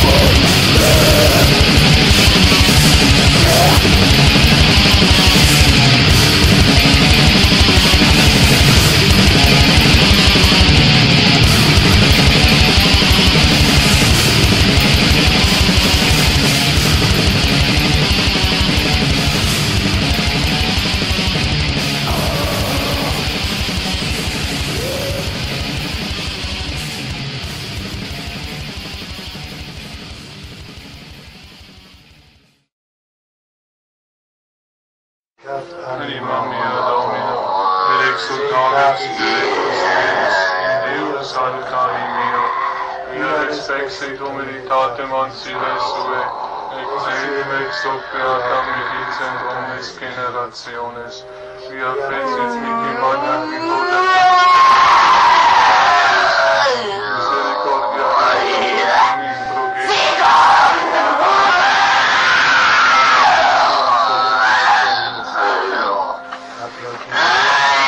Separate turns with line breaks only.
for me. Via respexit humilitatem ancile sue, et caelum ex hoc beata medicem omnes generationes, via fecit mihi magnam vivoda misericordia Deus, proget
Useless